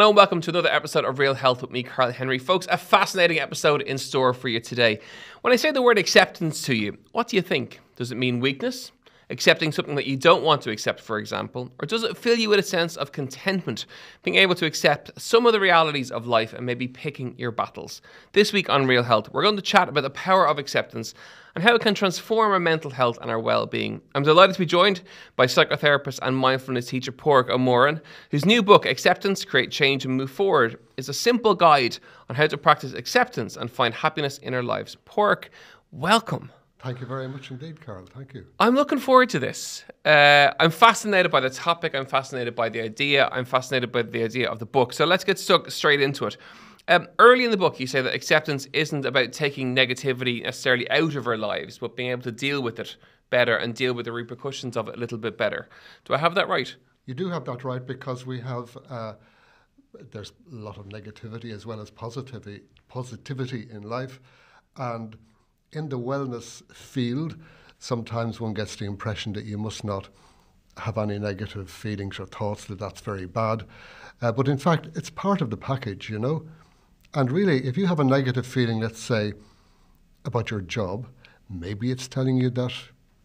Hello and welcome to another episode of Real Health with me, Karl Henry. Folks, a fascinating episode in store for you today. When I say the word acceptance to you, what do you think? Does it mean weakness? Accepting something that you don't want to accept, for example? Or does it fill you with a sense of contentment, being able to accept some of the realities of life and maybe picking your battles? This week on Real Health, we're going to chat about the power of acceptance and how it can transform our mental health and our well-being. I'm delighted to be joined by psychotherapist and mindfulness teacher Pádraig O'Morain, whose new book, Acceptance, Create Change and Move Forward, is a simple guide on how to practice acceptance and find happiness in our lives. Pádraig, welcome. Thank you very much indeed, Karl. Thank you. I'm looking forward to this. Uh, I'm fascinated by the topic. I'm fascinated by the idea. I'm fascinated by the idea of the book. So let's get stuck straight into it. Um, early in the book, you say that acceptance isn't about taking negativity necessarily out of our lives, but being able to deal with it better and deal with the repercussions of it a little bit better. Do I have that right? You do have that right because we have. Uh, there's a lot of negativity as well as positivity positivity in life, and in the wellness field, sometimes one gets the impression that you must not have any negative feelings or thoughts that that's very bad. Uh, but in fact, it's part of the package, you know. And really, if you have a negative feeling, let's say, about your job, maybe it's telling you that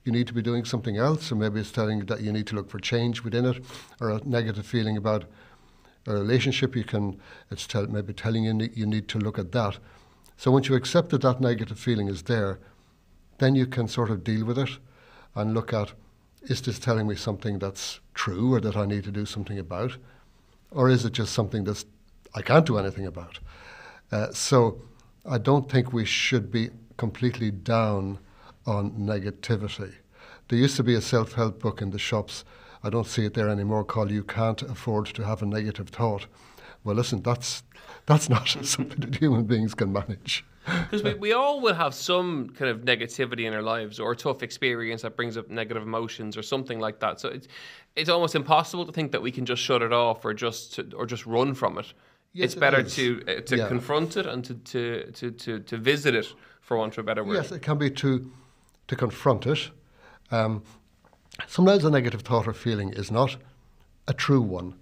you need to be doing something else, or maybe it's telling you that you need to look for change within it, or a negative feeling about a relationship, you can, it's tell, maybe telling you you need to look at that. So once you accept that that negative feeling is there, then you can sort of deal with it and look at is this telling me something that's true or that I need to do something about? Or is it just something that I can't do anything about? Uh, so I don't think we should be completely down on negativity. There used to be a self help book in the shops. I don't see it there anymore called You Can't Afford to Have a Negative Thought. Well, listen, that's that's not something that human beings can manage. Because we, we all will have some kind of negativity in our lives or a tough experience that brings up negative emotions or something like that. So it's it's almost impossible to think that we can just shut it off or just to, or just run from it. Yes, it's better to uh, to yeah. confront it and to, to, to, to, to visit it, for want of a better word. Yes, it can be to to confront it. Um, sometimes a negative thought or feeling is not a true one.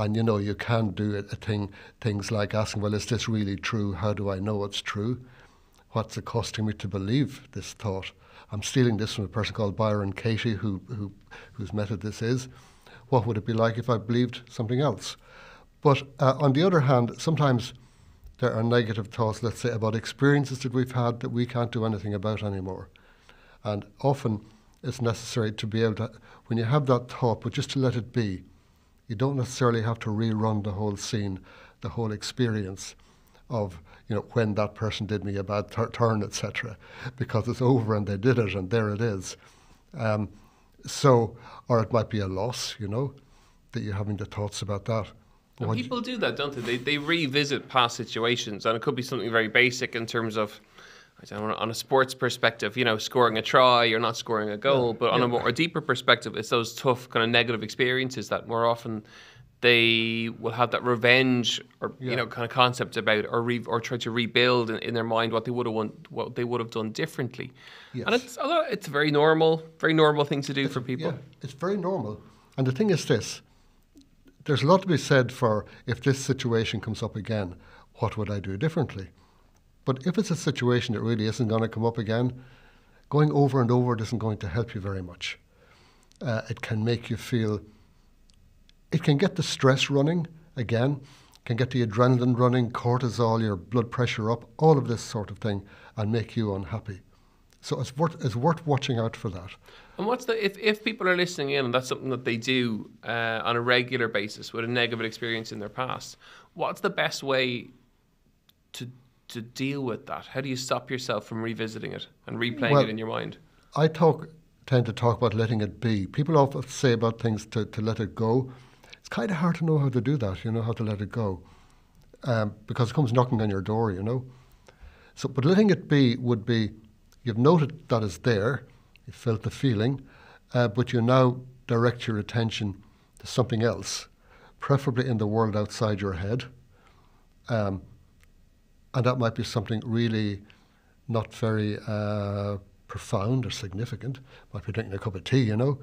And you know, you can do a thing, things like asking, well, is this really true? How do I know it's true? What's it costing me to believe this thought? I'm stealing this from a person called Byron Katie, who, who, whose method this is. What would it be like if I believed something else? But uh, on the other hand, sometimes there are negative thoughts, let's say, about experiences that we've had that we can't do anything about anymore. And often it's necessary to be able to, when you have that thought, but just to let it be, you don't necessarily have to rerun the whole scene, the whole experience of you know when that person did me a bad tur- turn, etc. Because it's over and they did it and there it is. Um, so, or it might be a loss, you know, that you're having the thoughts about that. people do that, don't they? they? They revisit past situations, and it could be something very basic in terms of on a sports perspective, you know, scoring a try you're not scoring a goal, yeah. but on yeah. a more deeper perspective, it's those tough kind of negative experiences that more often they will have that revenge or yeah. you know kind of concept about or re, or try to rebuild in, in, their mind what they would have want, what they would have done differently. Yes. And it's it's a very normal, very normal thing to do it's, for people. Yeah, it's very normal. And the thing is this: there's a lot to be said for if this situation comes up again, what would I do differently? But if it's a situation that really isn't going to come up again, going over and over it isn't going to help you very much. Uh, it can make you feel, it can get the stress running again, can get the adrenaline running, cortisol, your blood pressure up, all of this sort of thing, and make you unhappy. So it's worth it's worth watching out for that. And what's the if, if people are listening in and that's something that they do uh, on a regular basis with a negative experience in their past, what's the best way to to deal with that? How do you stop yourself from revisiting it and replaying well, it in your mind? I talk tend to talk about letting it be. People often say about things to, to let it go. It's kind of hard to know how to do that, you know, how to let it go. Um, because it comes knocking on your door, you know. So, but letting it be would be you've noted that it's there, you felt the feeling, uh, but you now direct your attention to something else, preferably in the world outside your head. Um, and that might be something really not very uh, profound or significant. Might be drinking a cup of tea, you know.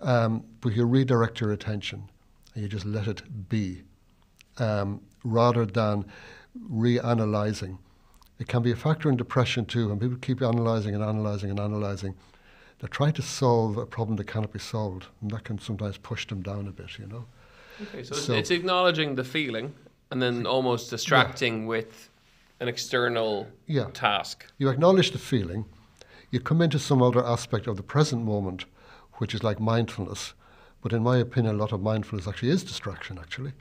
Um, but you redirect your attention and you just let it be. um, rather than reanalyzing. It can be a factor in depression too, and people keep analysing and analysing and analysing. They're trying to solve a problem that cannot be solved, and that can sometimes push them down a bit, you know. Okay, so, so it's acknowledging the feeling and then almost distracting yeah. with an external yeah. task. You acknowledge the feeling, you come into some other aspect of the present moment, which is like mindfulness. But in my opinion, a lot of mindfulness actually is distraction, actually.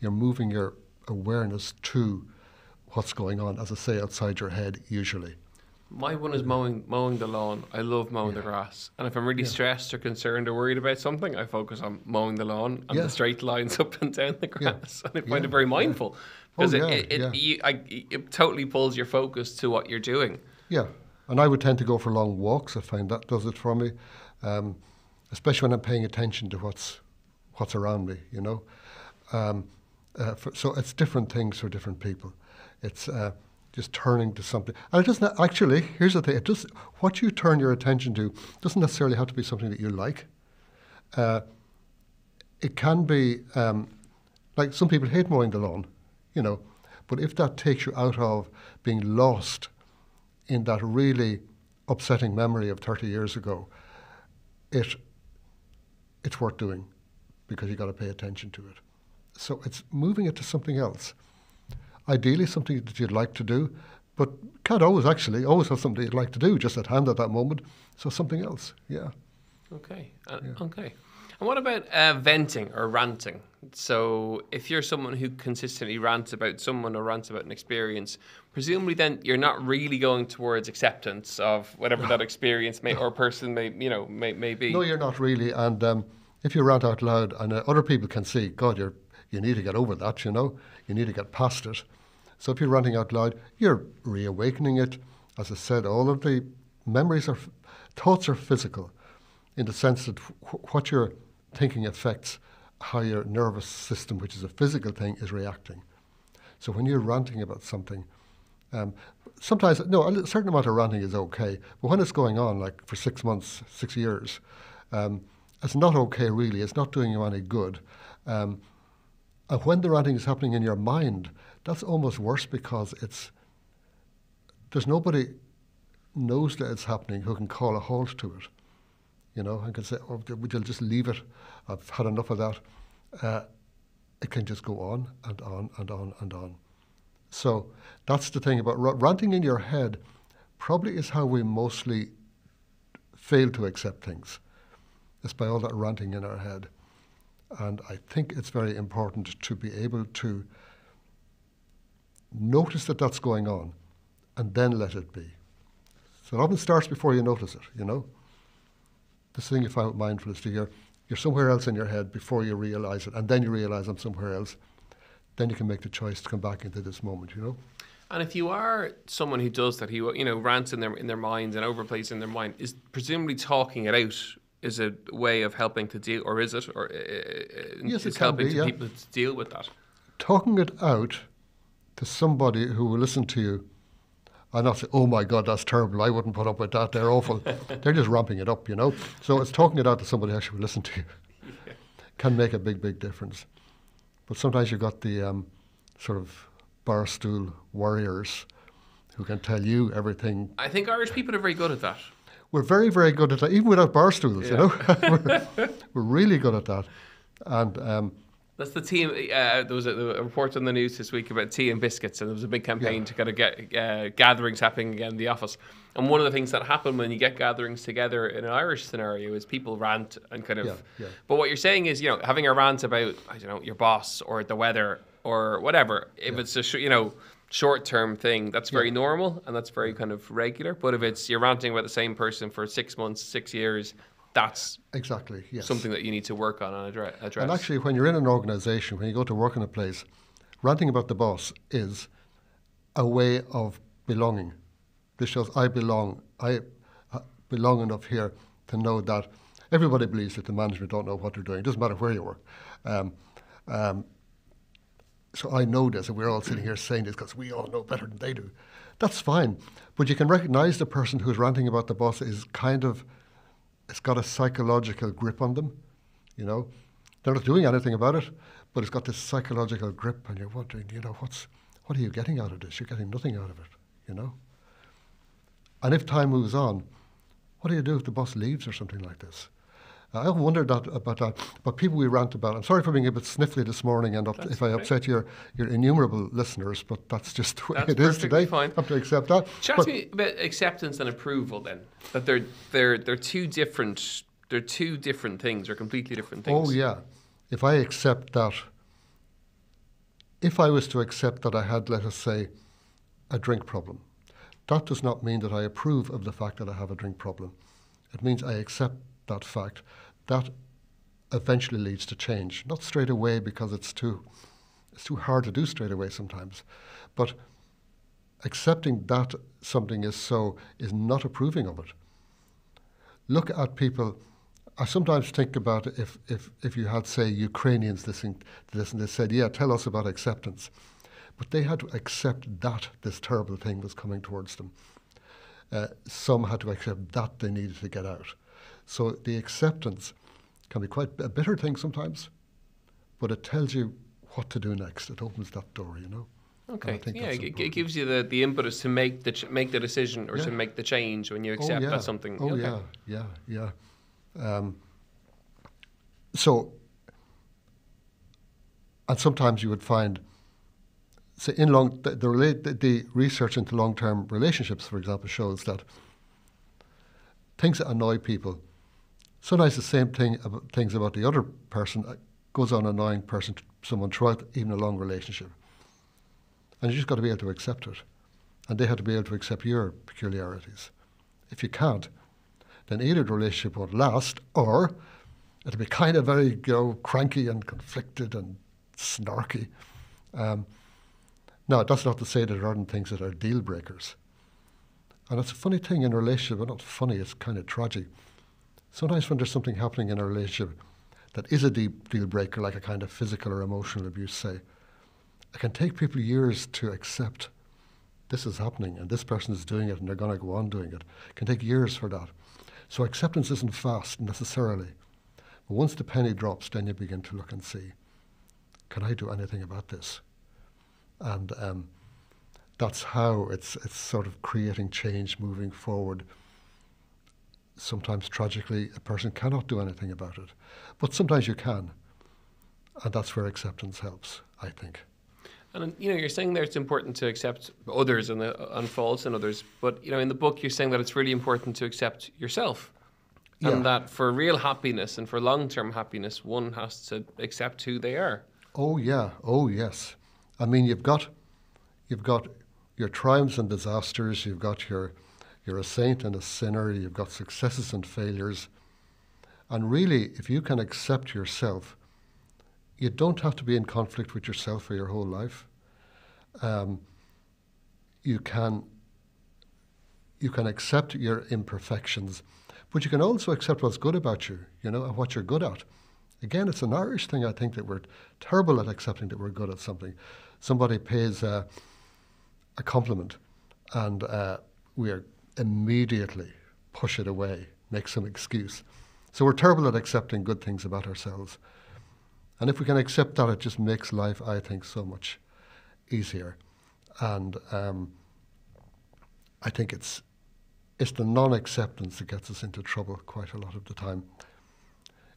You're moving your awareness to what's going on, as I say, outside your head, usually. My one is mowing mowing the lawn. I love mowing yeah. the grass. And if I'm really yeah. stressed or concerned or worried about something, I focus on mowing the lawn and yeah. the straight lines up and down the grass. And I find it very mindful because oh, it, it, it, you, I, it totally pulls your focus to what you're doing. Yeah. And I would tend to go for long walks. I find that does it for me, um, especially when I'm paying attention to what's what's around me. You know, um, uh, for, so it's different things for different people. It's uh, just turning to something. And it doesn't actually, here's the thing, it does, what you turn your attention to doesn't necessarily have to be something that you like. Uh, it can be, um, like some people hate mowing the lawn, you know, but if that takes you out of being lost in that really upsetting memory of 30 years ago, it, it's worth doing because you've got to pay attention to it. So it's moving it to something else ideally something that you'd like to do, but can't always actually always have something you'd like to do just at hand at that moment. So something else, yeah. Okay, uh, yeah. okay. And what about uh, venting or ranting? So, if you're someone who consistently rants about someone or rants about an experience, presumably then you're not really going towards acceptance of whatever that experience may or person may you know may, may be. No, you're not really. And um, if you rant out loud, and uh, other people can see, God, you're you need to get over that. You know, you need to get past it. So if you're ranting out loud, you're reawakening it. As I said, all of the memories are, thoughts are physical in the sense that what you're thinking affects how your nervous system, which is a physical thing, is reacting. So when you're ranting about something, um, sometimes, no, a certain amount of ranting is okay, but when it's going on, like for six months, six years, um, it's not okay really. It's not doing you any good. Um, and when the ranting is happening in your mind, that's almost worse because it's there's nobody knows that it's happening who can call a halt to it. You know, and can say, "Oh, you just leave it? I've had enough of that." Uh, it can just go on and on and on and on. So that's the thing about ranting in your head. Probably is how we mostly fail to accept things. It's by all that ranting in our head. And I think it's very important to be able to notice that that's going on and then let it be. So it often starts before you notice it, you know? The thing you find with mindfulness, you're, you're somewhere else in your head before you realize it, and then you realize I'm somewhere else. Then you can make the choice to come back into this moment, you know? And if you are someone who does that, who you know rants in their in their minds and overplays in their mind, is presumably talking it out is a way of helping to deal, or is it, or uh, uh yes, is it helping be, yeah. people to deal with that? Talking it out to somebody who will listen to you and not say, oh my God, that's terrible, I wouldn't put up with that, they're awful. they're just ramping it up, you know. So it's talking it out to somebody who actually will listen to you yeah. can make a big, big difference. But sometimes you've got the um, sort of barstool warriors who can tell you everything. I think Irish people are very good at that. We're very, very good at that, even without barstools, yeah. you know. we're, we're, really good at that. And um, that's the tea. Uh, there was a, a, report on the news this week about tea and biscuits, and there was a big campaign yeah. to kind of get uh, gatherings happening again in the office. And one of the things that happen when you get gatherings together in an Irish scenario is people rant and kind of. Yeah, yeah. But what you're saying is, you know, having a rant about I don't know your boss or the weather or whatever. If it's a you know short term thing, that's very normal and that's very kind of regular. But if it's you're ranting about the same person for six months, six years, that's exactly yes. something that you need to work on and address. And actually, when you're in an organisation, when you go to work in a place, ranting about the boss is a way of belonging. This shows I belong. I uh, belong enough here to know that everybody believes that the management don't know what they're doing. It doesn't matter where you work. Um, um, so I know this, and we're all sitting here saying this because we all know better than they do. That's fine, but you can recognise the person who's ranting about the boss is kind of it's got a psychological grip on them. You know, they're not doing anything about it, but it's got this psychological grip, and you're wondering, you know, what's what are you getting out of this? You're getting nothing out of it, you know. And if time moves on, what do you do if the boss leaves or something like this? Uh, I often wondered that uh, about that, but people we rant about. I'm sorry for being a bit sniffly this morning and up, if I upset your, your innumerable listeners, but that's just the way That's it is today. fine. I have to accept that. Chat But- to me about acceptance and approval then. That they're they're they're two different they're two different things, they're completely different things. Oh, yeah. If I accept that, if I was to accept that I had, let us say, a drink problem, that does not mean that I approve of the fact that I have a drink problem. It means I accept that fact. That eventually leads to change. Not straight away because it's too, it's too hard to do straight away sometimes. But accepting that something is so is not approving of it. Look at people. I sometimes think about if, if, if you had, say, Ukrainians listening to this and they said, Yeah, tell us about acceptance. But they had to accept that this terrible thing was coming towards them. Uh, some had to accept that they needed to get out. So the acceptance can be quite a bitter thing sometimes, but it tells you what to do next. It opens that door, you know. Okay. think Yeah, it, important. gives you the, the impetus to make the ch- make the decision or to make the change when you accept oh, yeah. that something. Oh okay. yeah, yeah, yeah. Um, so, and sometimes you would find, say, in long the the, relate, the, the research into long-term relationships, for example, shows that things that annoy people, sometimes the same thing things about the other person uh, goes on annoying person, someone throughout even a long relationship, and you just got to be able to accept it, and they have to be able to accept your peculiarities. If you can't, then either the relationship won't last or it'll be kind of very you know, cranky and conflicted and snarky. Um, now, that's not to say that there aren't things that are deal breakers. And it's a funny thing in a relationship, but not funny, it's kind of tragic. Sometimes when there's something happening in a relationship that is a deal deal breaker, like a kind of physical or emotional abuse, say, it can take people years to accept this is happening and this person is doing it and they're going to go on doing it. It can take years for that. So acceptance isn't fast necessarily. But once the penny drops, then you begin to look and see, can I do anything about this? And um, that's how it's, it's sort of creating change moving forward. Sometimes tragically, a person cannot do anything about it. But sometimes you can. And that's where acceptance helps, I think. And you know, you're saying there it's important to accept others and, the, and faults in others, but you know, in the book you're saying that it's really important to accept yourself, Yeah. and that for real happiness and for long-term happiness, one has to accept who they are. Oh yeah, oh yes. I mean, you've got, you've got your triumphs and disasters. You've got your, you're a saint and a sinner. You've got successes and failures. And really, if you can accept yourself, you don't have to be in conflict with yourself for your whole life. Um, you can, you can accept your imperfections, but you can also accept what's good about you. You know, and what you're good at. Again, it's an Irish thing, I think, that we're terrible at accepting that we're good at something. Somebody pays uh, a compliment and uh, we are immediately push it away, make some excuse. So we're terrible at accepting good things about ourselves. And if we can accept that, it just makes life, I think, so much easier. And um, I think it's, it's the non acceptance that gets us into trouble quite a lot of the time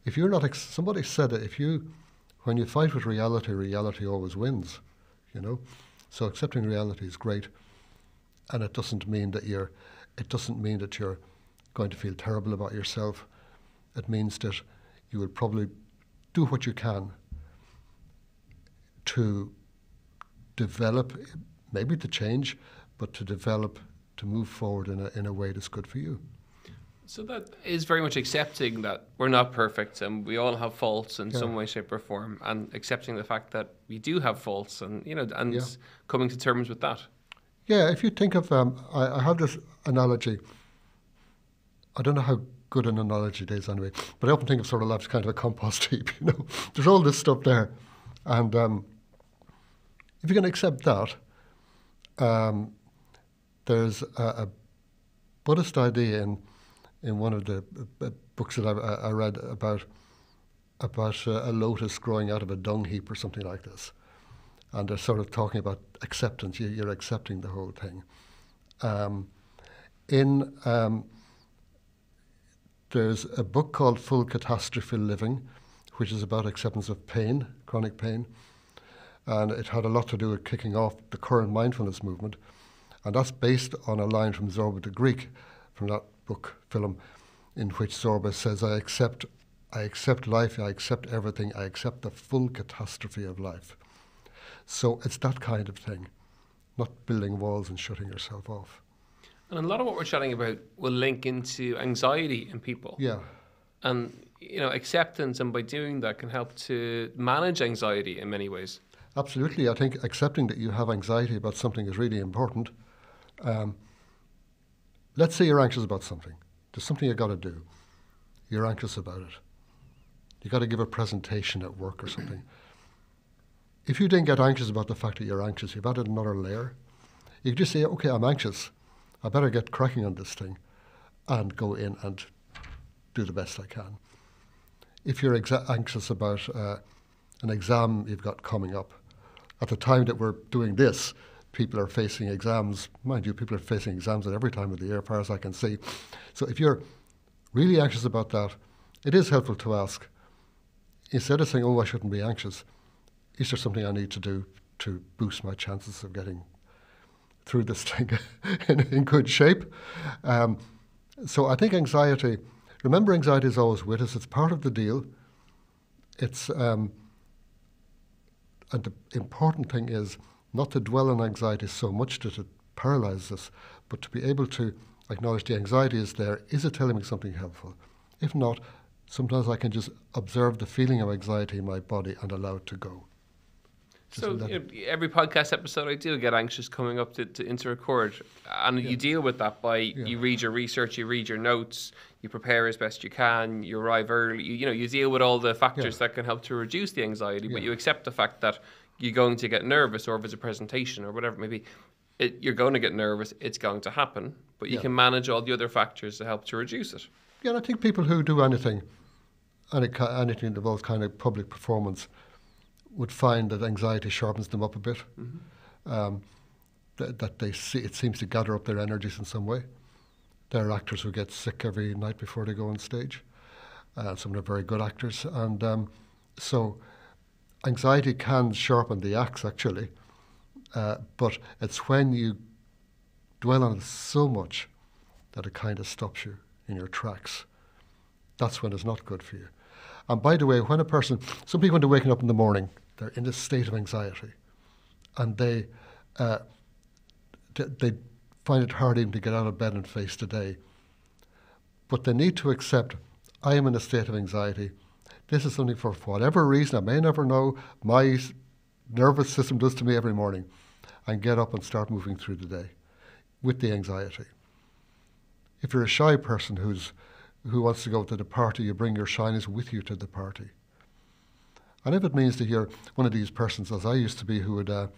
if you're not, ex- somebody said it, if you, when you fight with reality, reality always wins, you know? So accepting reality is great. And it doesn't mean that you're, it doesn't mean that you're going to feel terrible about yourself. It means that you will probably do what you can to develop, maybe to change, but to develop, to move forward in a, in a way that's good for you. So that is very much accepting that we're not perfect and we all have faults in Yeah. some way, shape, or form, and accepting the fact that we do have faults, and you know, and Yeah. coming to terms with that. Yeah, if you think of, um, I, I have this analogy. I don't know how good an analogy it is anyway, but I often think of sort of life as kind of a compost heap. You know, there's all this stuff there, and um, if you can accept that, um, there's a, a Buddhist idea in in one of the uh, books that I, I read about about uh, a lotus growing out of a dung heap or something like this. And they're sort of talking about acceptance. You, you're accepting the whole thing. Um, in um, there's a book called Full Catastrophe Living, which is about acceptance of pain, chronic pain. And it had a lot to do with kicking off the current mindfulness movement. And that's based on a line from Zorba the Greek from that book, film, in which Zorba says, I accept, I accept life, I accept everything, I accept the full catastrophe of life. So it's that kind of thing, not building walls and shutting yourself off. And a lot of what we're chatting about will link into anxiety in people. Yeah. And, you know, acceptance, and by doing that, can help to manage anxiety in many ways. Absolutely. I think accepting that you have anxiety about something is really important. Um, let's say you're anxious about something. There's something you've got to do. You're anxious about it. You've got to give a presentation at work or something. If you didn't get anxious about the fact that you're anxious, you've added another layer. You just say, okay, I'm anxious. I better get cracking on this thing and go in and do the best I can. If you're exa- anxious about uh, an exam you've got coming up, at the time that we're doing this, people are facing exams. Mind you, people are facing exams at every time of the year, as far as I can see. So if you're really anxious about that, it is helpful to ask, instead of saying, oh, I shouldn't be anxious, is there something I need to do to boost my chances of getting through this thing in, in, good shape. Um, so I think anxiety, remember, anxiety is always with us. It's part of the deal. It's um, and the important thing is not to dwell on anxiety so much that it paralyzes us, but to be able to acknowledge the anxiety is there. Is it telling me something helpful? If not, sometimes I can just observe the feeling of anxiety in my body and allow it to go. So you know, every podcast episode I do get anxious coming up to, to into record, and yeah. you deal with that by yeah. you read your research, you read your notes, you prepare as best you can, you arrive early. You, you know you deal with all the factors yeah. that can help to reduce the anxiety, but you accept the fact that you're going to get nervous, or if it's a presentation or whatever, maybe it, you're going to get nervous. It's going to happen, but you can manage all the other factors to help to reduce it. Yeah, and I think people who do anything, any, anything that involves kind of public performance would find that anxiety sharpens them up a bit. Mm-hmm. Um, that, that they see it seems to gather up their energies in some way. There are actors who get sick every night before they go on stage. Uh, some are very good actors, and um, so anxiety can sharpen the axe actually. Uh, but it's when you dwell on it so much that it kind of stops you in your tracks. That's when it's not good for you. And by the way, when a person, some people when they're waking up in the morning, they're in a state of anxiety, and they uh, they find it hard even to get out of bed and face the day. But they need to accept, I am in a state of anxiety. This is something for whatever reason I may never know my nervous system does to me every morning, and get up and start moving through the day with the anxiety. If you're a shy person who's who wants to go to the party, you bring your shyness with you to the party. And if it means that you're one of these persons, as I used to be, who would uh,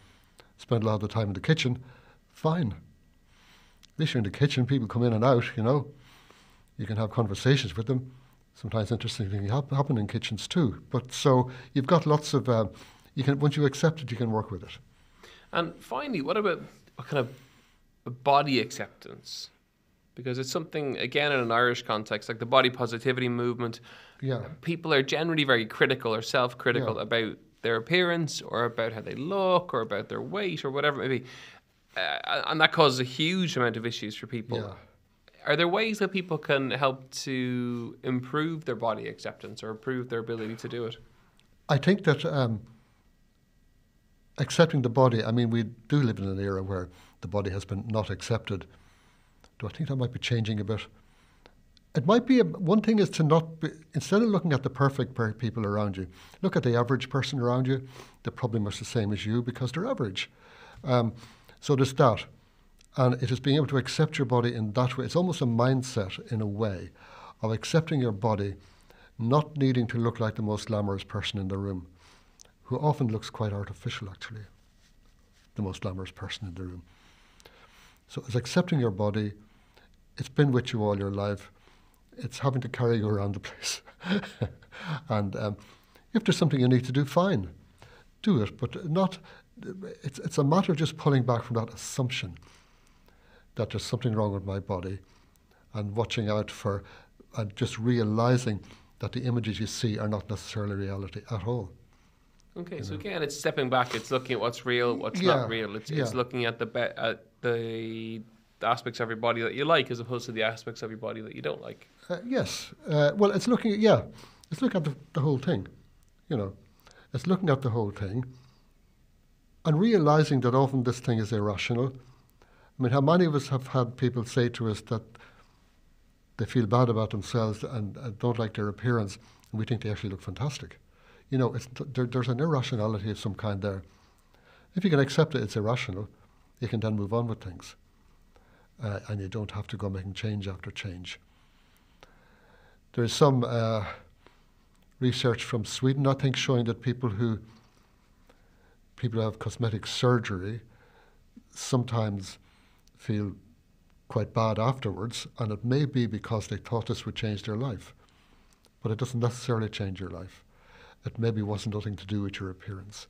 spend a lot of the time in the kitchen, fine. At least you're in the kitchen, people come in and out, you know. You can have conversations with them. Sometimes interesting things happen in kitchens too. But so you've got lots of, uh, you can once you accept it, you can work with it. And finally, what about a kind of body acceptance? Because it's something, again, in an Irish context, like the body positivity movement, yeah. people are generally very critical or self critical yeah. about their appearance or about how they look or about their weight or whatever it may be. Uh, and that causes a huge amount of issues for people. Yeah. Are there ways that people can help to improve their body acceptance or improve their ability to do it? I think that um, accepting the body, I mean, we do live in an era where the body has been not accepted. Do I think that might be changing a bit? It might be a, one thing is to not be, instead of looking at the perfect per people around you, look at the average person around you. They're probably much the same as you because they're average. Um, so there's that, and it is being able to accept your body in that way. It's almost a mindset in a way of accepting your body, not needing to look like the most glamorous person in the room, who often looks quite artificial actually. The most glamorous person in the room. So it's accepting your body. It's been with you all your life it's having to carry you around the place. and um, if there's something you need to do, fine, do it. But not. It's it's a matter of just pulling back from that assumption that there's something wrong with my body, and watching out for, and just realizing that the images you see are not necessarily reality at all. Okay, so again, it's stepping back. It's looking at what's real, what's Yeah, not real. It's, yeah. it's looking at the be- at the aspects of your body that you like, as opposed to the aspects of your body that you don't like. Uh, yes. Uh, well, it's looking at, yeah, it's looking at the, the whole thing, you know. It's looking at the whole thing and realizing that often this thing is irrational. I mean, how many of us have had people say to us that they feel bad about themselves and, and don't like their appearance, and we think they actually look fantastic? You know, there, there's an irrationality of some kind there. If you can accept it, it's irrational, you can then move on with things. Uh, and you don't have to go making change after change. There is some uh, research from Sweden, I think, showing that people who people who have cosmetic surgery sometimes feel quite bad afterwards, and it may be because they thought this would change their life, but it doesn't necessarily change your life. It maybe wasn't nothing to do with your appearance.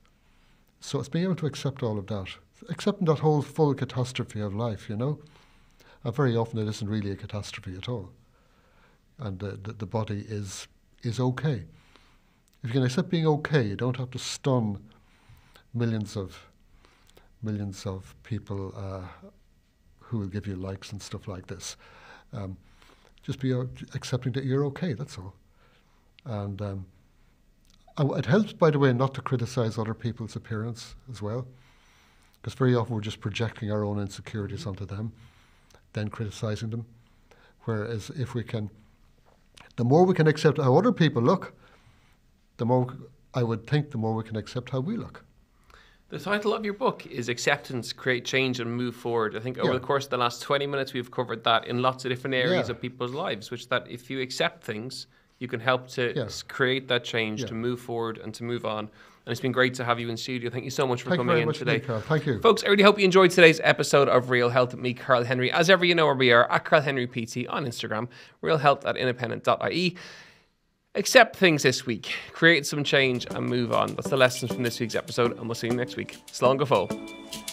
So it's being able to accept all of that, accepting that whole full catastrophe of life, you know. And very often it isn't really a catastrophe at all and the, the, the body is is okay. If you can accept being okay, you don't have to stun millions of millions of people uh, who will give you likes and stuff like this. Um, just be accepting that you're okay. That's all. And um, it helps, by the way, not to criticize other people's appearance as well, because very often we're just projecting our own insecurities onto them, then criticizing them. Whereas if we can the more we can accept how other people look, the more I would think the more we can accept how we look. The title of your book is Acceptance, Create Change and Move Forward. I think over Yeah. the course of the last 20 minutes, we've covered that in lots of different areas Yeah. of people's lives, which that if you accept things, you can help to Yeah. create that change, to move forward and to move on. And it's been great to have you in studio. Thank you so much for Thank coming in much today. Karl. Thank you. Folks, I really hope you enjoyed today's episode of Real Health with me, Karl Henry. As ever, you know where we are at Karl Henry PT on Instagram, realhealth at independent.ie. Accept things this week, create some change, and move on. That's the lessons from this week's episode, and we'll see you next week. Slán go fóill.